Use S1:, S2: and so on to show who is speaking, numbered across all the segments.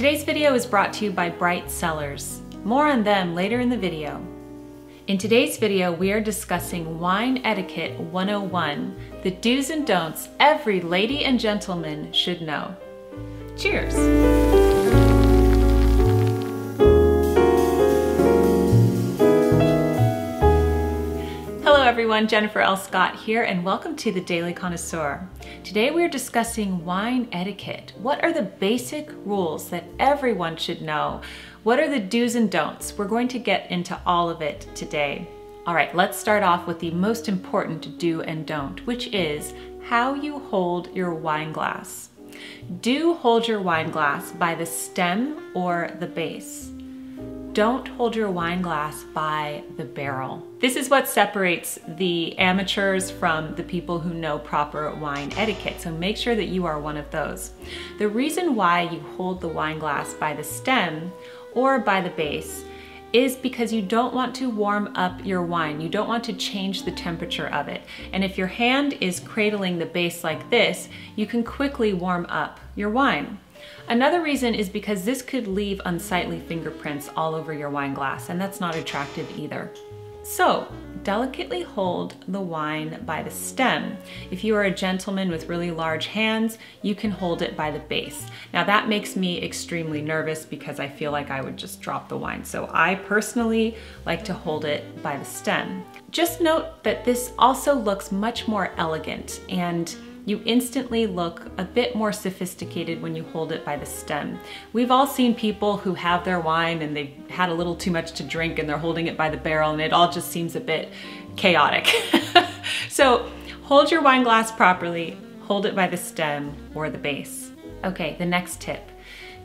S1: Today's video is brought to you by Bright Cellars. More on them later in the video. In today's video, we are discussing Wine Etiquette 101, the do's and don'ts every lady and gentleman should know. Cheers! Everyone, Jennifer L. Scott here and welcome to the Daily Connoisseur. Today we're discussing wine etiquette. What are the basic rules that everyone should know? What are the do's and don'ts? We're going to get into all of it today. All right, let's start off with the most important do and don't, which is how you hold your wine glass. Do hold your wine glass by the stem or the base don't hold your wine glass by the barrel. This is what separates the amateurs from the people who know proper wine etiquette, so make sure that you are one of those. The reason why you hold the wine glass by the stem or by the base is because you don't want to warm up your wine. You don't want to change the temperature of it. And if your hand is cradling the base like this, you can quickly warm up your wine. Another reason is because this could leave unsightly fingerprints all over your wine glass, and that's not attractive either. So, delicately hold the wine by the stem. If you are a gentleman with really large hands, you can hold it by the base. Now that makes me extremely nervous because I feel like I would just drop the wine. So I personally like to hold it by the stem. Just note that this also looks much more elegant and you instantly look a bit more sophisticated when you hold it by the stem. We've all seen people who have their wine and they've had a little too much to drink and they're holding it by the barrel and it all just seems a bit chaotic. so hold your wine glass properly, hold it by the stem or the base. Okay, the next tip.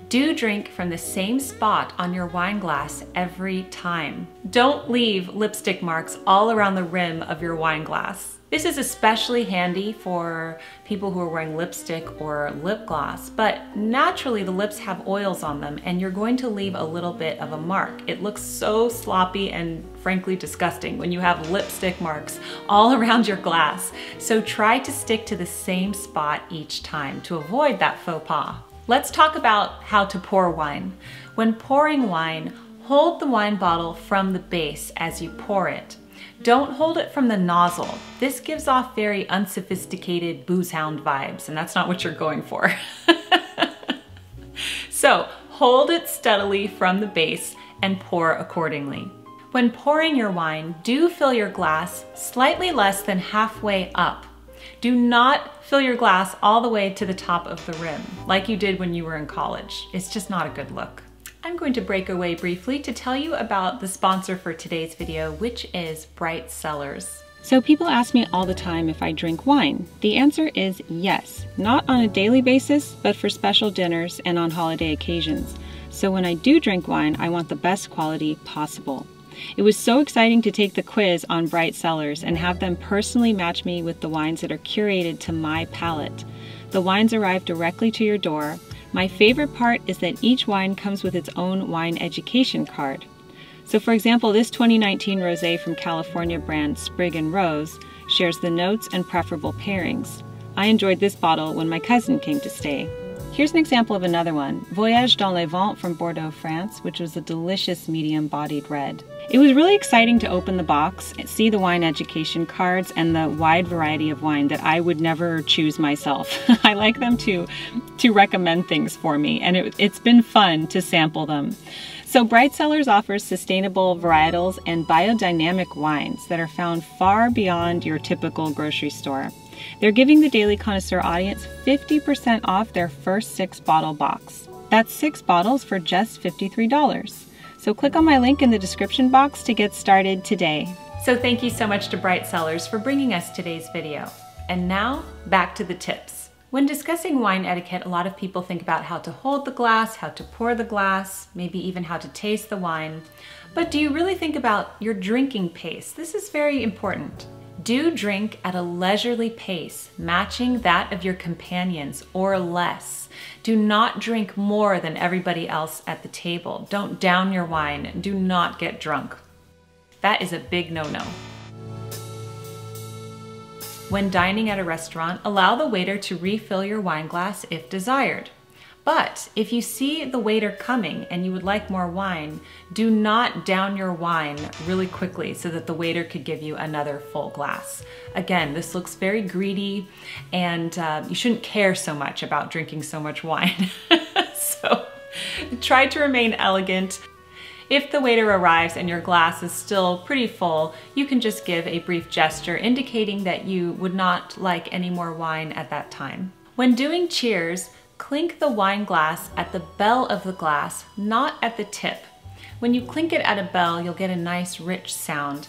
S1: Do drink from the same spot on your wine glass every time. Don't leave lipstick marks all around the rim of your wine glass. This is especially handy for people who are wearing lipstick or lip gloss, but naturally the lips have oils on them and you're going to leave a little bit of a mark. It looks so sloppy and frankly disgusting when you have lipstick marks all around your glass. So try to stick to the same spot each time to avoid that faux pas. Let's talk about how to pour wine. When pouring wine, hold the wine bottle from the base as you pour it. Don't hold it from the nozzle. This gives off very unsophisticated booze hound vibes, and that's not what you're going for. so hold it steadily from the base and pour accordingly. When pouring your wine, do fill your glass slightly less than halfway up. Do not fill your glass all the way to the top of the rim, like you did when you were in college. It's just not a good look. I'm going to break away briefly to tell you about the sponsor for today's video, which is Bright Cellars.
S2: So people ask me all the time if I drink wine. The answer is yes, not on a daily basis, but for special dinners and on holiday occasions. So when I do drink wine, I want the best quality possible. It was so exciting to take the quiz on Bright Cellars and have them personally match me with the wines that are curated to my palate. The wines arrive directly to your door, my favorite part is that each wine comes with its own wine education card. So for example, this 2019 rosé from California brand Sprig and Rose shares the notes and preferable pairings. I enjoyed this bottle when my cousin came to stay. Here's an example of another one, Voyage dans les Vents from Bordeaux, France, which was a delicious medium-bodied red. It was really exciting to open the box, see the wine education cards, and the wide variety of wine that I would never choose myself. I like them to, to recommend things for me, and it, it's been fun to sample them. So Bright Cellars offers sustainable varietals and biodynamic wines that are found far beyond your typical grocery store. They're giving the Daily Connoisseur audience 50% off their first six bottle box. That's six bottles for just $53. So click on my link in the description box to get started today.
S1: So thank you so much to Bright Cellars for bringing us today's video. And now, back to the tips. When discussing wine etiquette, a lot of people think about how to hold the glass, how to pour the glass, maybe even how to taste the wine. But do you really think about your drinking pace? This is very important. Do drink at a leisurely pace, matching that of your companions or less. Do not drink more than everybody else at the table. Don't down your wine. Do not get drunk. That is a big no-no. When dining at a restaurant, allow the waiter to refill your wine glass if desired. But if you see the waiter coming and you would like more wine, do not down your wine really quickly so that the waiter could give you another full glass. Again, this looks very greedy and uh, you shouldn't care so much about drinking so much wine. so try to remain elegant. If the waiter arrives and your glass is still pretty full, you can just give a brief gesture indicating that you would not like any more wine at that time. When doing cheers, Clink the wine glass at the bell of the glass, not at the tip. When you clink it at a bell, you'll get a nice rich sound.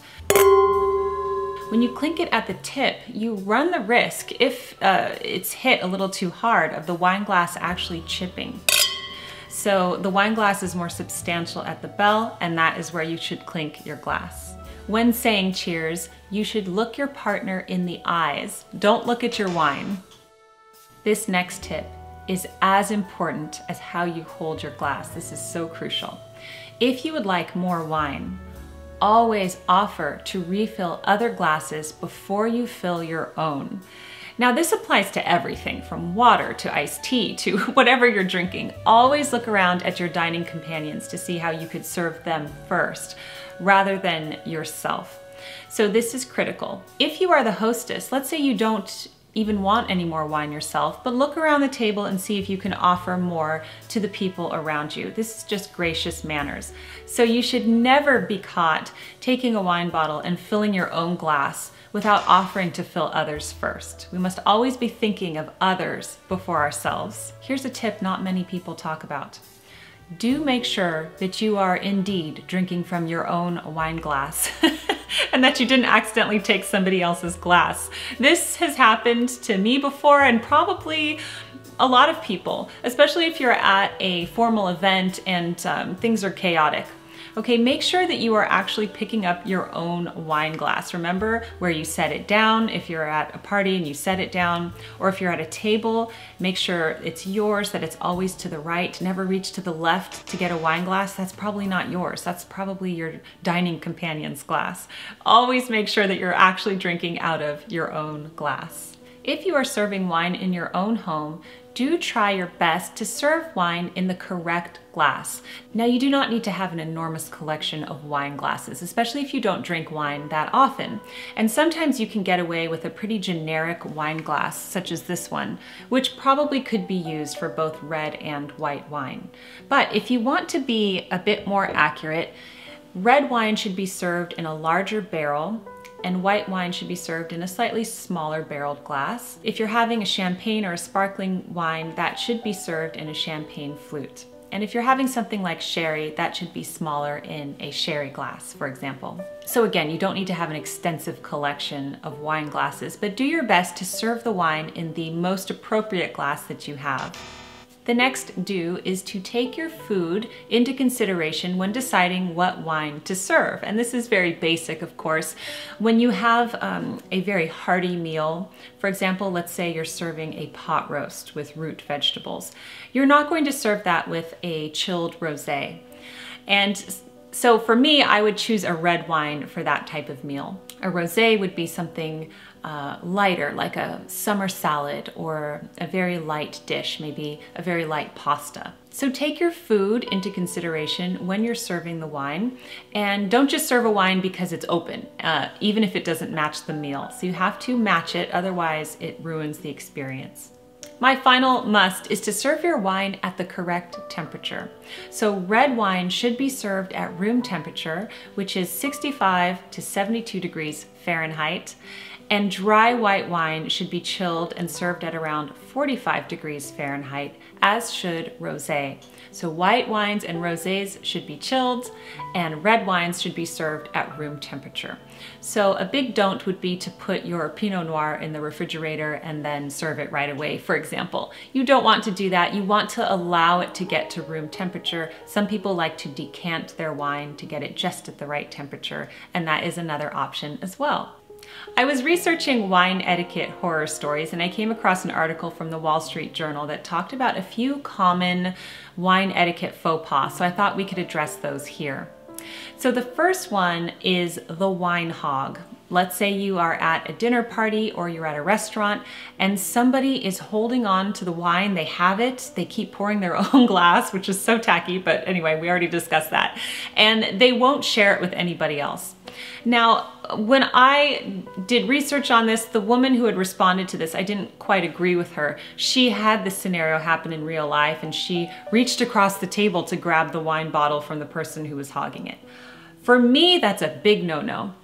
S1: When you clink it at the tip, you run the risk, if uh, it's hit a little too hard, of the wine glass actually chipping. So the wine glass is more substantial at the bell, and that is where you should clink your glass. When saying cheers, you should look your partner in the eyes. Don't look at your wine. This next tip is as important as how you hold your glass. This is so crucial. If you would like more wine, always offer to refill other glasses before you fill your own. Now this applies to everything from water to iced tea to whatever you're drinking. Always look around at your dining companions to see how you could serve them first rather than yourself. So this is critical. If you are the hostess, let's say you don't even want any more wine yourself, but look around the table and see if you can offer more to the people around you. This is just gracious manners. So you should never be caught taking a wine bottle and filling your own glass without offering to fill others first. We must always be thinking of others before ourselves. Here's a tip not many people talk about do make sure that you are indeed drinking from your own wine glass and that you didn't accidentally take somebody else's glass. This has happened to me before and probably a lot of people, especially if you're at a formal event and um, things are chaotic. Okay, make sure that you are actually picking up your own wine glass. Remember where you set it down if you're at a party and you set it down, or if you're at a table, make sure it's yours, that it's always to the right. Never reach to the left to get a wine glass. That's probably not yours. That's probably your dining companion's glass. Always make sure that you're actually drinking out of your own glass. If you are serving wine in your own home, do try your best to serve wine in the correct glass. Now you do not need to have an enormous collection of wine glasses, especially if you don't drink wine that often. And sometimes you can get away with a pretty generic wine glass, such as this one, which probably could be used for both red and white wine. But if you want to be a bit more accurate, red wine should be served in a larger barrel and white wine should be served in a slightly smaller barreled glass. If you're having a champagne or a sparkling wine, that should be served in a champagne flute. And if you're having something like sherry, that should be smaller in a sherry glass, for example. So again, you don't need to have an extensive collection of wine glasses, but do your best to serve the wine in the most appropriate glass that you have. The next do is to take your food into consideration when deciding what wine to serve. And this is very basic, of course. When you have um, a very hearty meal, for example, let's say you're serving a pot roast with root vegetables, you're not going to serve that with a chilled rosé. And so for me, I would choose a red wine for that type of meal. A rosé would be something uh, lighter, like a summer salad or a very light dish, maybe a very light pasta. So take your food into consideration when you're serving the wine and don't just serve a wine because it's open, uh, even if it doesn't match the meal. So you have to match it, otherwise it ruins the experience. My final must is to serve your wine at the correct temperature. So red wine should be served at room temperature, which is 65 to 72 degrees Fahrenheit. And dry white wine should be chilled and served at around 45 degrees Fahrenheit, as should rosé. So white wines and rosés should be chilled and red wines should be served at room temperature. So a big don't would be to put your Pinot Noir in the refrigerator and then serve it right away, for example. You don't want to do that. You want to allow it to get to room temperature. Some people like to decant their wine to get it just at the right temperature, and that is another option as well. I was researching wine etiquette horror stories and I came across an article from the Wall Street Journal that talked about a few common wine etiquette faux pas, so I thought we could address those here. So the first one is the wine hog. Let's say you are at a dinner party or you're at a restaurant and somebody is holding on to the wine. They have it. They keep pouring their own glass, which is so tacky, but anyway, we already discussed that. And they won't share it with anybody else. Now, when I did research on this, the woman who had responded to this, I didn't quite agree with her. She had this scenario happen in real life and she reached across the table to grab the wine bottle from the person who was hogging it. For me, that's a big no-no.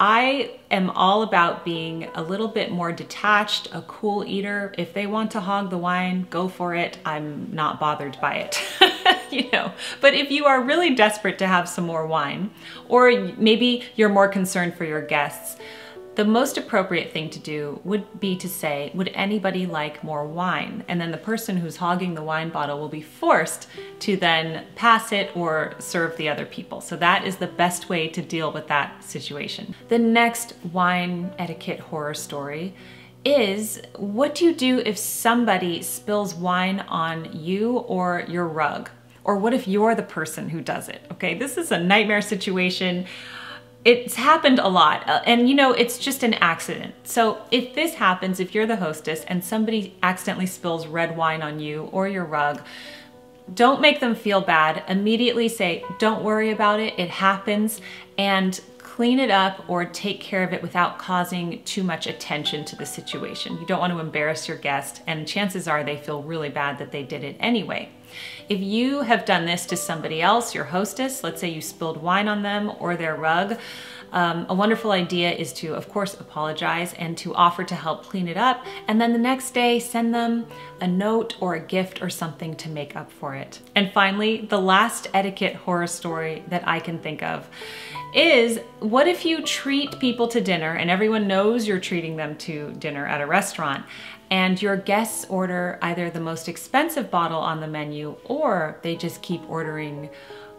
S1: I am all about being a little bit more detached, a cool eater. If they want to hog the wine, go for it. I'm not bothered by it. you know, but if you are really desperate to have some more wine, or maybe you're more concerned for your guests, the most appropriate thing to do would be to say, would anybody like more wine? And then the person who's hogging the wine bottle will be forced to then pass it or serve the other people. So that is the best way to deal with that situation. The next wine etiquette horror story is what do you do if somebody spills wine on you or your rug? Or what if you're the person who does it? Okay, this is a nightmare situation. It's happened a lot uh, and you know it's just an accident. So if this happens if you're the hostess and somebody accidentally spills red wine on you or your rug don't make them feel bad. Immediately say don't worry about it. It happens. And clean it up or take care of it without causing too much attention to the situation. You don't want to embarrass your guest and chances are they feel really bad that they did it anyway. If you have done this to somebody else, your hostess, let's say you spilled wine on them or their rug, um, a wonderful idea is to, of course, apologize and to offer to help clean it up. And then the next day, send them a note or a gift or something to make up for it. And finally, the last etiquette horror story that I can think of is what if you treat people to dinner and everyone knows you're treating them to dinner at a restaurant and your guests order either the most expensive bottle on the menu or they just keep ordering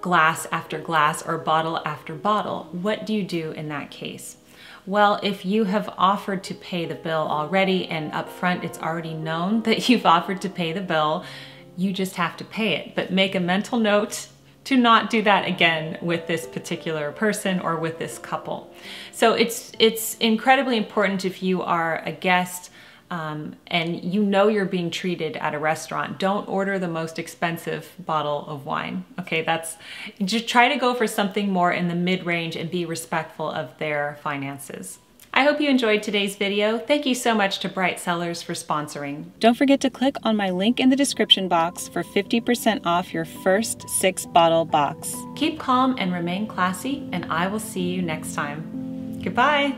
S1: glass after glass or bottle after bottle. What do you do in that case? Well, if you have offered to pay the bill already and up front it's already known that you've offered to pay the bill, you just have to pay it. But make a mental note to not do that again with this particular person or with this couple. So it's, it's incredibly important if you are a guest um, and you know you're being treated at a restaurant, don't order the most expensive bottle of wine. Okay, that's just try to go for something more in the mid range and be respectful of their finances. I hope you enjoyed today's video. Thank you so much to Bright Cellars for sponsoring.
S2: Don't forget to click on my link in the description box for 50% off your first six bottle box.
S1: Keep calm and remain classy, and I will see you next time. Goodbye.